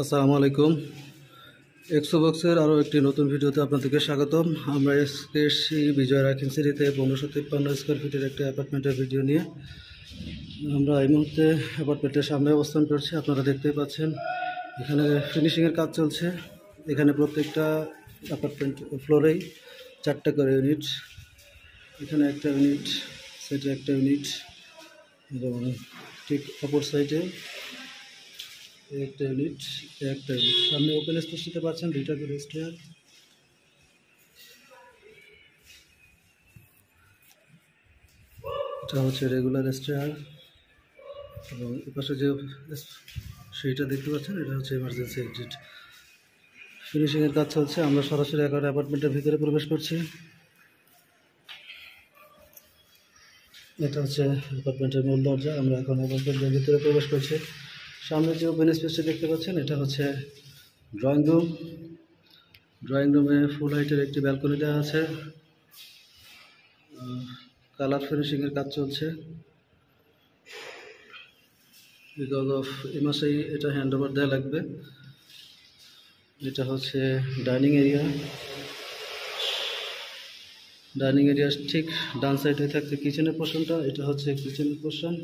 আসসালামু আলাইকুম। এক্সো বক্সের আরও একটি নতুন ভিডিওতে আপনাদেরকে স্বাগতম। আমরা এসকে এসেছি বিজয় রাখিন সিটিতে পনেরোশো তিপ্পান্ন স্কোয়ার ফিটের একটি অ্যাপার্টমেন্টের ভিডিও নিয়ে। আমরা এই মুহূর্তে অ্যাপার্টমেন্টের সামনে অবস্থান করছি, আপনারা দেখতেই পাচ্ছেন। এখানে ফিনিশিংয়ের কাজ চলছে। এখানে প্রত্যেকটা অ্যাপার্টমেন্ট ফ্লোরেই চারটা করে ইউনিট এখানে একটা ইউনিট সেটা একটা ইউনিট এবং ঠিক অপর সাইডে একটা ইউনিট একটা ইউনিট সামনে ওপেন স্পেস দিতে পারছেন দুইটা করে স্টেয়ার এটা হচ্ছে রেগুলার স্টেয়ার এবং এপাশে যে সেইটা দেখতে পাচ্ছেন, এটা হচ্ছে এমার্জেন্সি এক্সিট ফিনিশিংয়ের কাজ চলছে, আমরা সরাসরি এখন অ্যাপার্টমেন্টের ভিতরে প্রবেশ করছি। এটা হচ্ছে অ্যাপার্টমেন্টের মূল দরজা, আমরা এখন অ্যাপার্টমেন্টের ভিতরে প্রবেশ করছি। সামনে যে ওপেন স্পেসটা দেখতে পাচ্ছেন, এটা হচ্ছে ড্রয়িং রুম ড্রয়িং রুমে ফুল হাইটের একটি ব্যালকনি দেওয়া আছে। কালার ফিনিশিংয়ের কাজ চলছে। বিকজ অফ এ মাসেই এটা হ্যান্ড ওভার দেওয়া লাগবে। এটা হচ্ছে ডাইনিং এরিয়া ডাইনিং এরিয়ার ঠিক ডান সাইডে থাকছে কিচেনের পোর্শনটা এটা হচ্ছে কিচেনের পোর্শন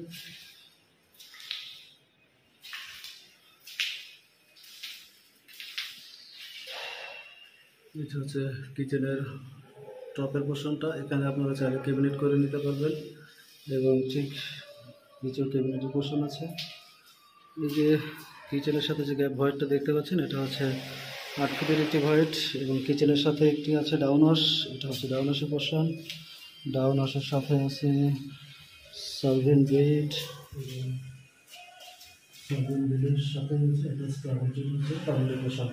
এটা হচ্ছে কিচেনের টপের পোর্শনটা। এখানে আপনারা চাইলে ক্যাবিনেট করে নিতে পারবেন এবং ঠিক নিচেও ক্যাবিনেটের পোর্শন আছে। এই যে কিচেনের সাথে যে গ্যাপ ভয়েডটা দেখতে পাচ্ছেন, এটা হচ্ছে আট ফুটের একটি ভয়েড এবং কিচেনের সাথে একটি আছে ডাউন এটা হচ্ছে ডাউন পোর্শন। ডাউন হাউসের সাথে আছে সার্ভেন বেড এবং সার্ভেন বেডের সাথে হচ্ছে এটা হচ্ছে পোর্শন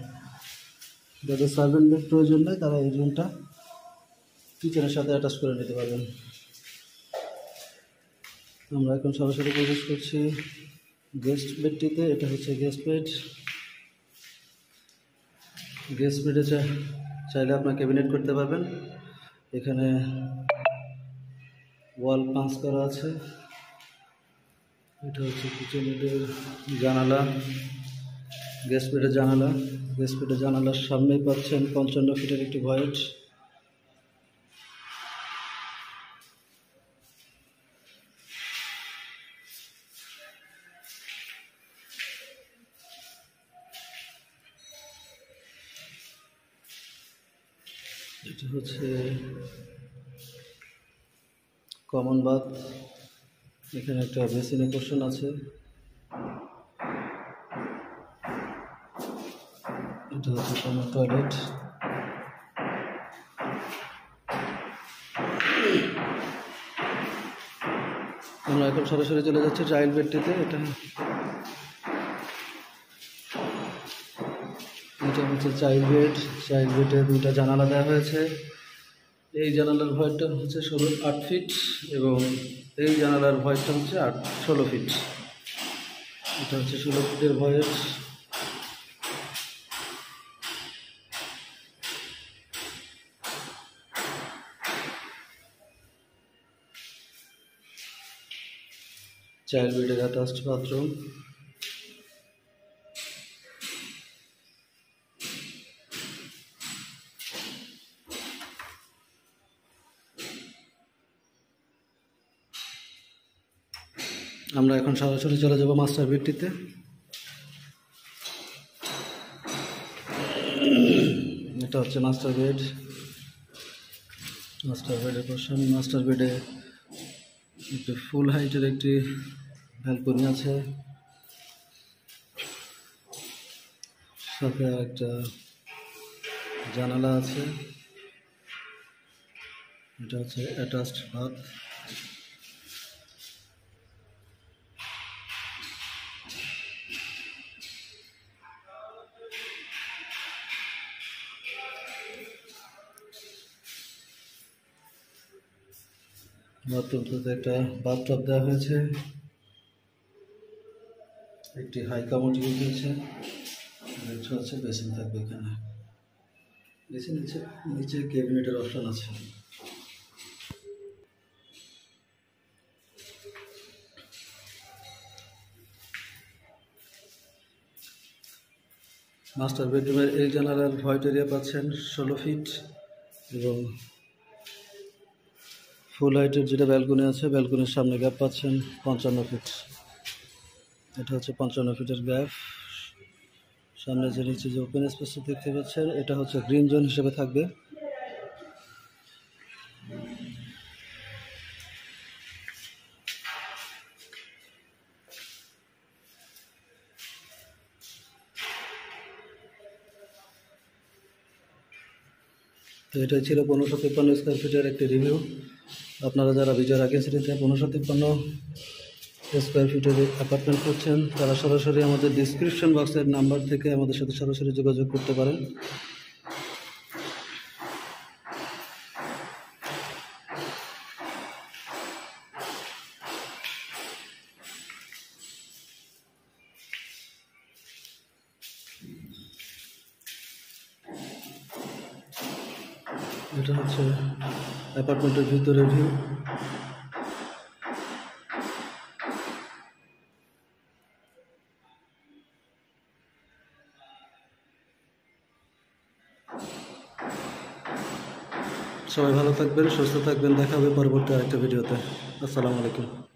যাদের সার্ভেন্ট বেড প্রয়োজন নেই, তারা এই রুমটা কিচেনের সাথে অ্যাটাচ করে নিতে পারবেন। আমরা এখন সরাসরি প্রবেশ করছি গেস্ট বেডটিতে, এটা হচ্ছে গেস্ট বেড। গেস্ট বেডে চাইলে আপনার ক্যাবিনেট করতে পারবেন। এখানে ওয়াল পাঁচ করা আছে। এটা হচ্ছে কিচেনের জানালা। গ্যাস বেডের জানালা গ্যাস বেডের জানালার সামনেই পাচ্ছেন পঞ্চান্ন ফিটের একটি ভয়েট এটা হচ্ছে কমন বাথ এখানে একটা বেসিনের পোর্শন আছে। এটা হচ্ছে কমন টয়লেট আমরা এখন সরাসরি চলে যাচ্ছি চাইল্ড বেডটিতে এটা এটা হচ্ছে চাইল্ড বেড চাইল্ড বেডে দুইটা জানালা দেওয়া হয়েছে। এই জানালার ভয়েরটা হচ্ছে ষোলো, আট ফিট এবং এই জানালার ভয়েরটা হচ্ছে আট, ষোলো ফিট এটা হচ্ছে ষোলো ফিটের ভয়ের চাইল্ড বেডের অ্যাটাচড বাথরুম আমরা এখন সরাসরি চলে যাব মাস্টার বেডটিতে এটা হচ্ছে মাস্টার বেড মাস্টার বেডের পোর্শন মাস্টার বেডে একটি ফুল হাইটের একটি ব্যালকনি আছে। সাথে একটা জানালা আছে। এটা হচ্ছে অ্যাটাচড বাথ বাথরুমটাতে একটা বাথটব দেওয়া হয়েছে। একটি হাই কামোড হয়েছে একটা হচ্ছে বেসিন থাকবে এখানে। বেসিন নিচে নিচে ক্যাবিনেটের অপশান আছে। মাস্টার বেডরুমের এই জানালার হোয়াইট এরিয়া পাচ্ছেন ষোলো ফিট এবং ফুল হাইটের যেটা ব্যালকনি আছে ব্যালকনির সামনে গ্যাপ পাচ্ছেন পঞ্চান্ন ফিট এটা হচ্ছে পঞ্চান্ন ফিটের গ্যাপ। সামনে যে নিচে যে ওপেন স্পেস দেখতে পাচ্ছেন, এটা হচ্ছে গ্রিন জোন হিসেবে থাকবে। তো এটাই ছিল পনেরোশো তিপ্পান্ন স্কোয়ার ফিটের একটি রিভিউ আপনারা যারা বিজয় সিটিতে পনেরোশো তিপ্পান্ন স্কোয়ার ফিটের অ্যাপার্টমেন্ট করছেন, তারা সরাসরি আমাদের ডিসক্রিপশন বক্সের নাম্বার থেকে আমাদের সাথে সরাসরি যোগাযোগ করতে পারেন। এটা হচ্ছে অ্যাপার্টমেন্টের ভিতরে ভিউ সবাই ভালো থাকবেন সুস্থ থাকবেন দেখা হবে পরবর্তী আরেকটা ভিডিওতে। আসসালামু আলাইকুম।